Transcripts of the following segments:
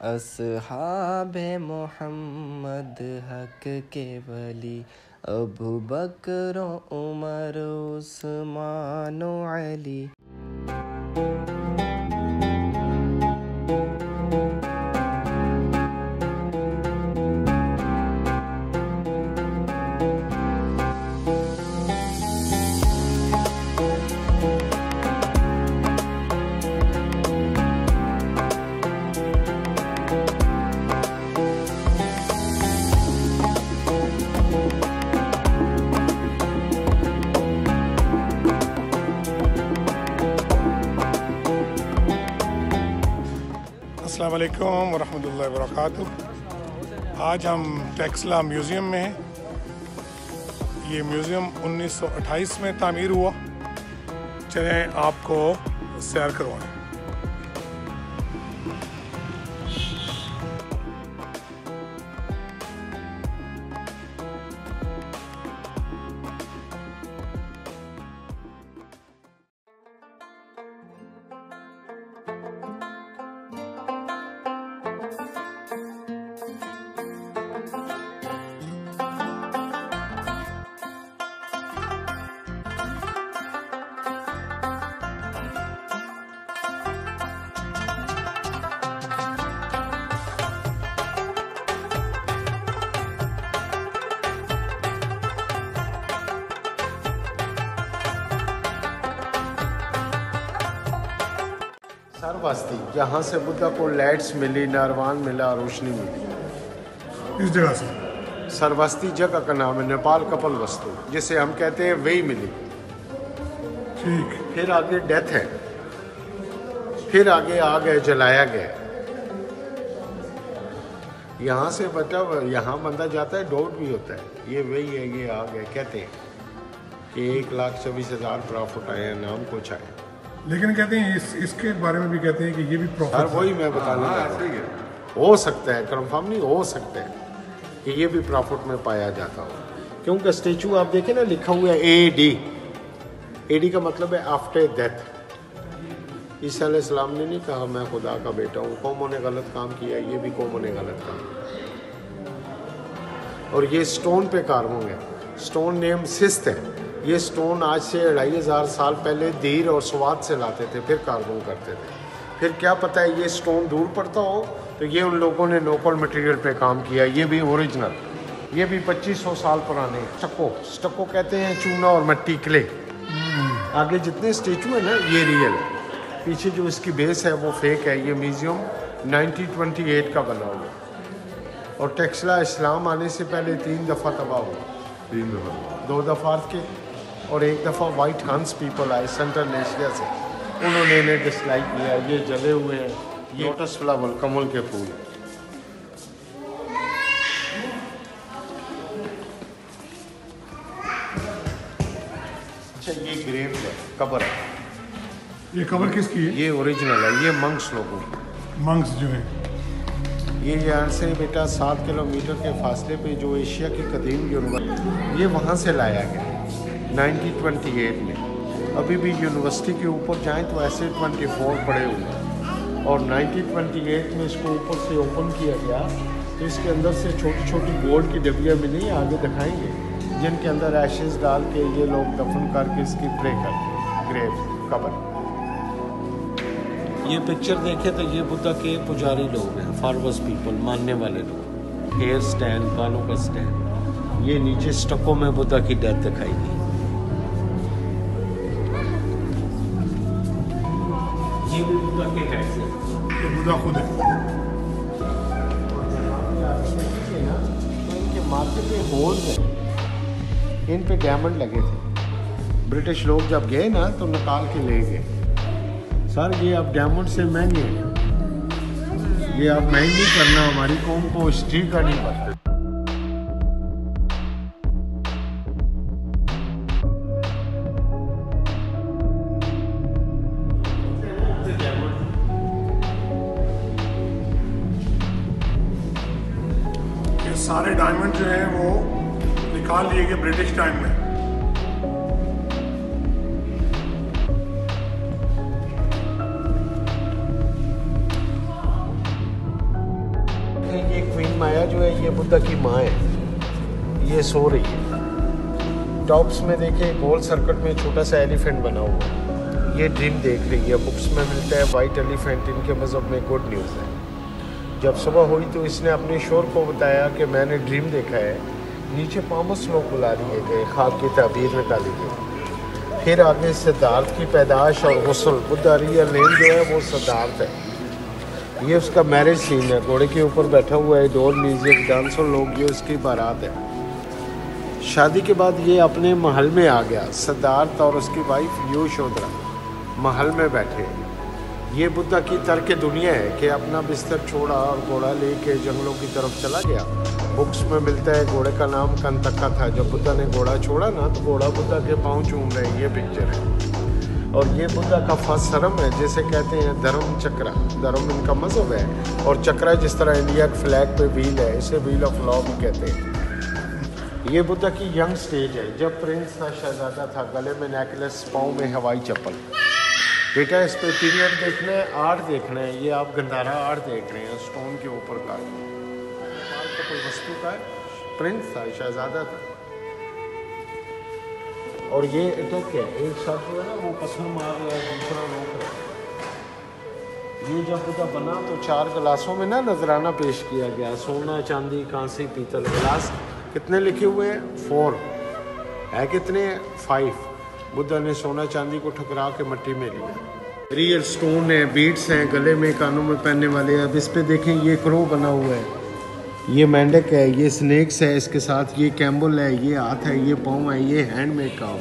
असहाब मोहम्मद हक के वली अबू बकर उमर उस्मान अली। अस्सलाम वरहमतुल्लाहि वबरकातुहू। आज हम टेक्सला म्यूज़ियम में हैं। ये म्यूज़ियम 1928 में तामीर हुआ। चलें आपको सैर करवाएँ सरबस्ती जहाँ से बुद्धा को लाइट्स मिली नरवान मिला रोशनी मिली। इस जगह से? सरबस्ती जगह का नाम है नेपाल कपल वस्तु जिसे हम कहते हैं वही मिली। ठीक। फिर आगे डेथ है। फिर आगे आ गए जलाया गया यहाँ से बचा यहाँ बंदा जाता है डाउट भी होता है। ये वही है ये आ गए कहते हैं कि एक लाख चौबीस हज़ार प्रॉफिट आए हैं नाम कुछ आए लेकिन कहते हैं इस इसके बारे में भी कहते हैं कि ये भी प्रॉफिट वही मैं बताना रहा हूँ हो। सकता है कंफर्म नहीं हो सकता है कि ये भी प्रॉफिट में पाया जाता हो। क्योंकि स्टेचू आप देखें ना लिखा हुआ है ए डी ए डी का मतलब है आफ्टर डेथ ईसा इस्लाम ने नहीं कहा मैं खुदा का बेटा हूँ। कौमों ने गलत काम किया ये भी कौमों ने गलत काम किया और ये स्टोन पे कार्विंग होंगे। स्टोन नेम सिस्त है। ये स्टोन आज से अढ़ाई हज़ार साल पहले धीर और स्वाद से लाते थे फिर कार्विंग करते थे। फिर क्या पता है ये स्टोन दूर पड़ता हो? तो ये उन लोगों ने लोकल मटेरियल पे काम किया ये भी ओरिजिनल ये भी 2500 साल पुराने स्टको स्टको कहते हैं चूना और मट्टी क्ले। आगे जितने स्टेचू हैं ना ये रियल है। पीछे जो इसकी बेस है वो फेक है ये म्यूज़ियम 1928 का बना हुआ और टेक्सला इस्लाम आने से पहले तीन दफ़ा तबाह हुआ। तीन दफ़ा दो दफ़ा के और एक दफ़ा वाइट हंस पीपल आए सेंट्रल एशिया से। उन्होंने इन्हें डिसलाइक किया ये जले हुए हैं। ये लोटस फ्लावर कमल के फूल। अच्छा ये ग्रेव है कबर है। ये कबर किसकी है? ये ओरिजिनल है ये मंक्स लोगों की। मंक्स जो है। ये यहाँ से बेटा सात किलोमीटर के फासले पे जो एशिया की कदीम यूनिवर्सिटी ये वहाँ से लाया गया। 1928 में। अभी भी यूनिवर्सिटी के ऊपर जाएँ तो ऐसे 24 पड़े हुए हैं। और 1928 में इसको ऊपर से ओपन किया गया तो इसके अंदर से छोटी छोटी गोल्ड की डबियाँ मिली, आगे दिखाएँगे, जिनके अंदर एशेज डाल के ये लोग दफन करके इसकी प्रे करते ग्रेव कबर ये पिक्चर देखें तो ये बुद्धा के पुजारी लोग हैं फार्मर्स पीपल मानने वाले लोग। हेयर स्टैंड बालों का स्टैंड ये नीचे स्टकों में बुद्धा की डेथ दिखाई दी। ये बुद्धा के ये खुद है। तो इनके माथे पे होल्स हैं। इन पे डायमंड लगे थे। ब्रिटिश लोग जब गए ना तो निकाल के ले गए। सर ये अब डायमंड से महँगे ये अब महँगी करना हमारी कौम को हिस्ट्री का नहीं पता। सारे डायमंड जो हैं वो निकाल लिए गए ब्रिटिश टाइम में। ये क्वीन माया जो है, ये बुद्धा की माँ है। ये सो रही है। टॉप्स में देखें गोल सर्कट में छोटा सा एलिफेंट बना हुआ है। ये ड्रीम देख रही है। बुक्स में मिलता है वाइट एलिफेंट इनके मज़हब में गुड न्यूज़ है। जब सुबह हुई तो इसने अपने शोर को बताया कि मैंने ड्रीम देखा है। नीचे पामस लोग बुला लिए गए, खाक की तबीर निकाली गई। फिर आगे सिद्धार्थ की पैदाश और गसल बुद्धा रियल नेम जो है वो सिद्धार्थ है। ये उसका मैरिज सीन है। घोड़े के ऊपर बैठा हुआ है डोर म्यूज़िक डांसर लोग, ये उसकी बारात है। शादी के बाद ये अपने महल में आ गया। सिद्धार्थ और उसकी वाइफ यशोधरा महल में बैठे। ये बुद्धा की तर्क दुनिया है कि अपना बिस्तर छोड़ा और घोड़ा लेके जंगलों की तरफ़ चला गया। बुक्स में मिलता है, घोड़े का नाम कंतका था। जब बुद्धा ने घोड़ा छोड़ा ना तो घोड़ा बुद्धा के पाँव चूम रहे ये पिक्चर है। और ये बुद्धा का फ़र्स्ट धर्म है, जिसे कहते हैं धर्म चक्रा। धर्म इनका मज़हब है। और चक्रा जिस तरह इंडिया के फ्लैग पे व्हील है, इसे व्हील ऑफ़ लॉ भी कहते हैं। ये बुद्धा की यंग स्टेज है। जब प्रिंस था शहजादा था, गले में नेकलेस पाँव में हवाई चप्पल। बेटा, इस पे पीरियड देखना है आर्ट देखना है। ये आप गंधारा आर्ट देख रहे हैं, स्टोन के ऊपर का। तो कोई वस्तु का प्रिंस था, शहजादा था। और ये अटैक है एक साथ जो है ना, वो पत्थर मार रहा है, दूसरा रोक रहा है। ये जब बुद्धा बना तो चार गिलासों में ना नजराना पेश किया गया। सोना, चांदी, कांसी, पीतल, गिलास। कितने लिखे हुए हैं? फोर। है कितने? फाइव। बुद्धा ने सोना चांदी को ठकरा के मट्टी में लिया। रियल स्टोन है बीट्स हैं गले में कानों में पहनने वाले अब इस पे देखें ये क्रो बना हुआ है। ये मेंढक है ये स्नेक्स है इसके साथ ये कैम्बल है ये हाथ है ये पाँव है ये हैंडमेड काम।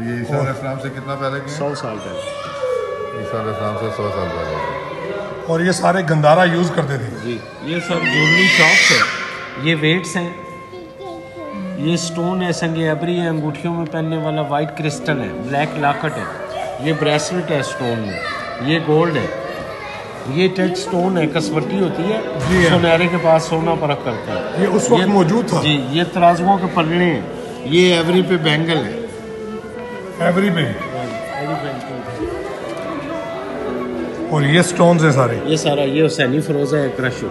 ये ईसा से कितना पहले के सौ साल पहले। ईसा से सौ साल पहले। और ये सारे गंदारा यूज़ करते थे। जी ये सब ज्वेलरी शॉप्स है। ये वेट्स हैं। ये स्टोन है संगे एबरी है अंगूठियों में पहनने वाला वाइट क्रिस्टल है ब्लैक लाकट है। ये ब्रेसलेट है स्टोन में ये गोल्ड है। ये टच स्टोन है कसवटी होती है हाँ। सुनहरे के पास सोना परख करता है। ये उस वक्त मौजूद था। जी ये तराजुओं के पलड़े हैं। ये एवरी पे बैंगल है। एवरी पे। और ये स्टोन्स हैं सारे। ये सारा ये हुसैनी फरोजा है क्रश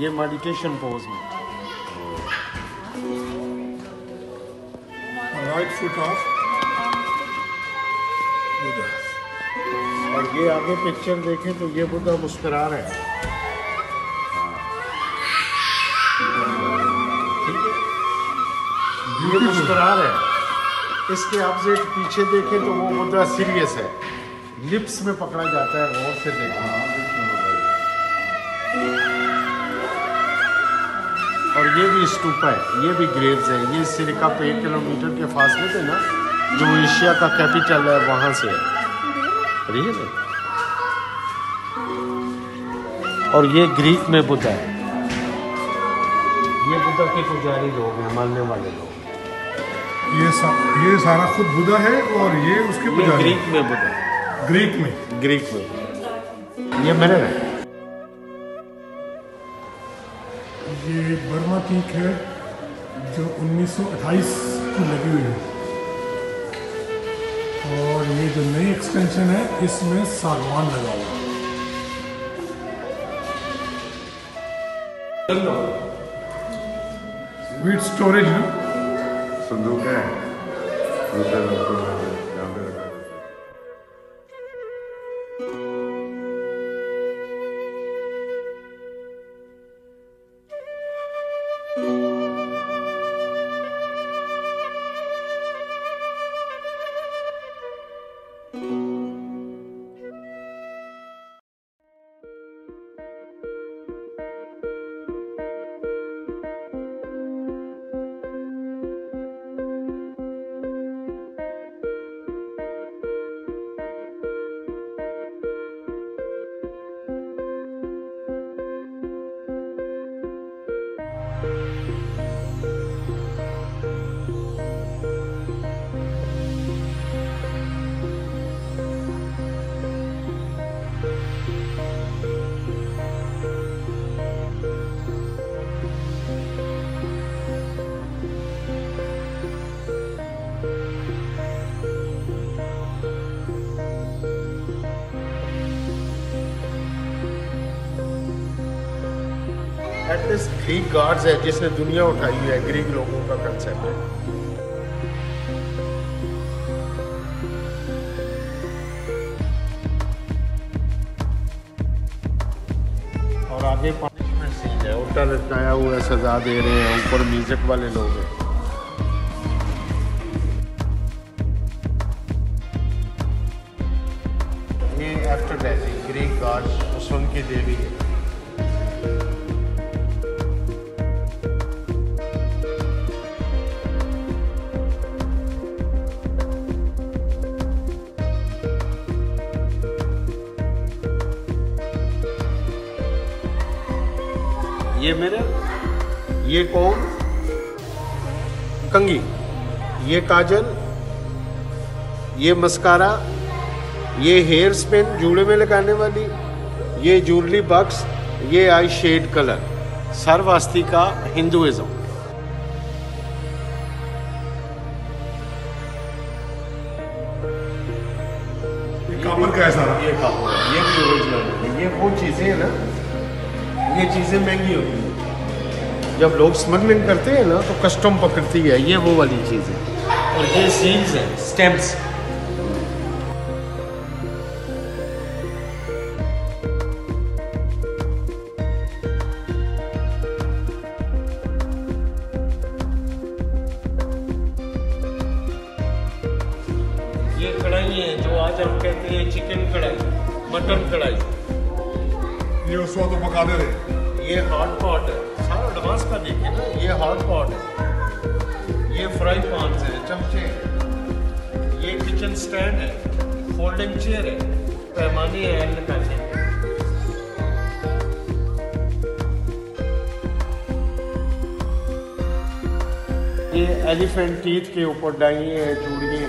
ये मेडिटेशन पोज में। Right foot off. और ये आगे पिक्चर देखें तो ये बुद्धा मुस्कुरा रहा है। ठीक है? ये मुस्कुरा रहा है। इसके ऑपोजिट पीछे देखें तो वो बुद्धा सीरियस है। लिप्स में पकड़ा जाता है गौर से देखें। और ये भी स्तूपा है ये भी ग्रेव्स है। ये सिरका पे एक किलोमीटर के फासले पे ना जो एशिया का कैपिटल है वहाँ से है। रियल है। और ये ग्रीक में बुद्धा है। ये बुद्धा के पुजारी लोग हैं मानने वाले लोग। ये सा, ये सारा खुद बुद्धा है और ये उसके ये ग्रीक में बुद्धा है। ग्रीक में। ग्रीक में। ये मेरे है। ये बर्मा पीक है जो 1928 की लगी हुई है। और ये जो नई एक्सटेंशन है इसमें सागवान लगा हुआ है। स्वीट स्टोरेज है संदूक है। Atlantis Greek gods है जिसने दुनिया उठाई है ग्रीक लोगों का कंसेप्ट है। और आगे पनिशमेंट सीन है। उल्टा लटकाया हुआ सजा दे रहे हैं, ऊपर म्यूज़िक वाले लोग हैं। ये ग्रीक गॉड सुन की देवी है। ये मेरे, ये कौन? कंगी। ये काजल, ये मस्कारा, ये हेयर स्पिन जूड़े में लगाने वाली, ये ज्वेलरी बक्स ये आई शेड कलर सर्वास्ती का हिंदुइज्म। ये काबर का ये चीज़ें महँगी होती हैं जब लोग स्मगलिंग करते हैं ना तो कस्टम पकड़ती है ये वो वाली चीज़। है और ये सील्स हैं स्टैम्प्स किचन स्टैंड है फोल्डिंग चेयर है, पैमाने है एंड पैसे। ये एलिफेंट टीथ के ऊपर डाई है चूड़िए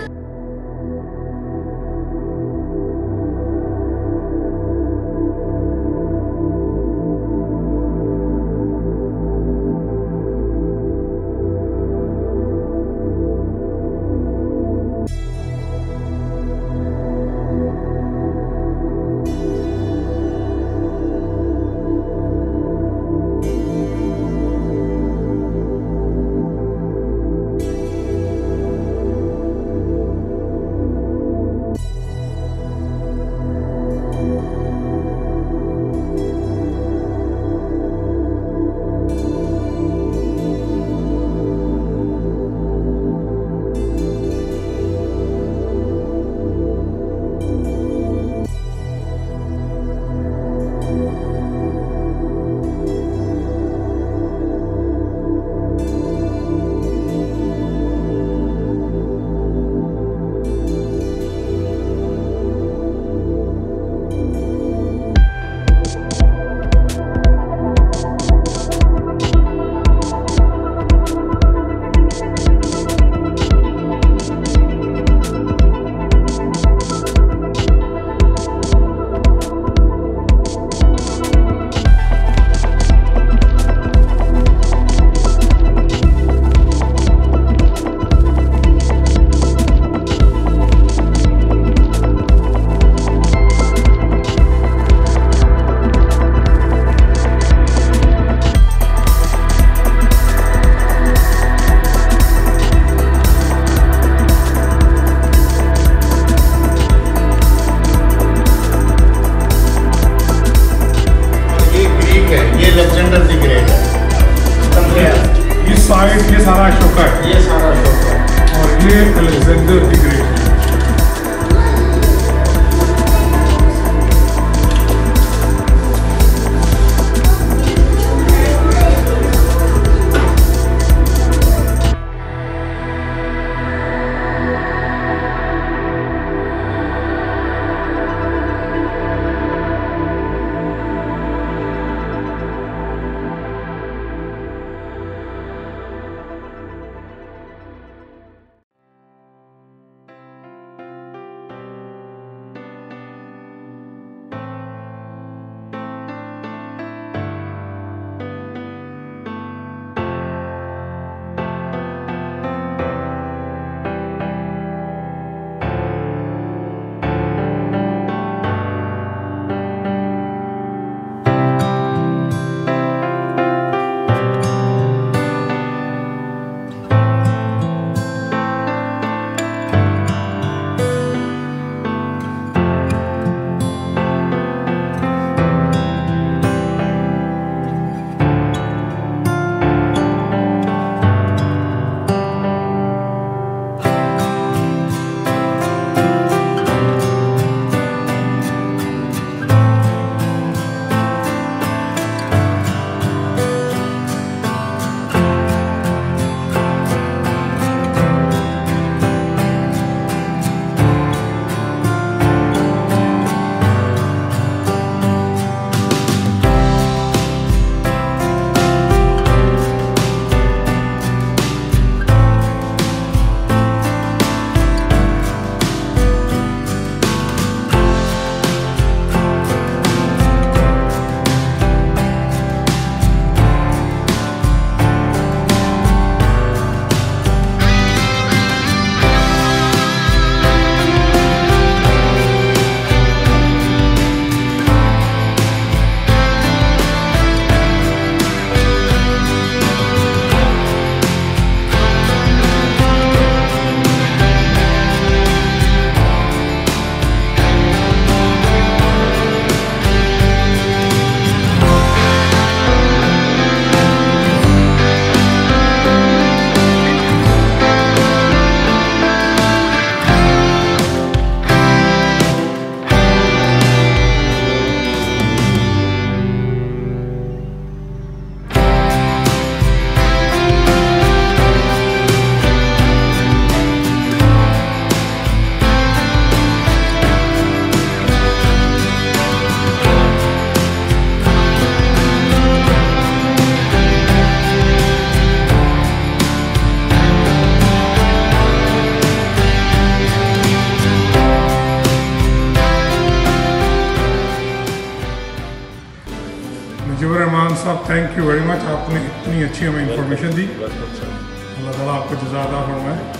थैंक यू वेरी मच आपने इतनी अच्छी हमें इन्फॉर्मेशन दी। अल्लाह ताला आपको जजादा फरमाए।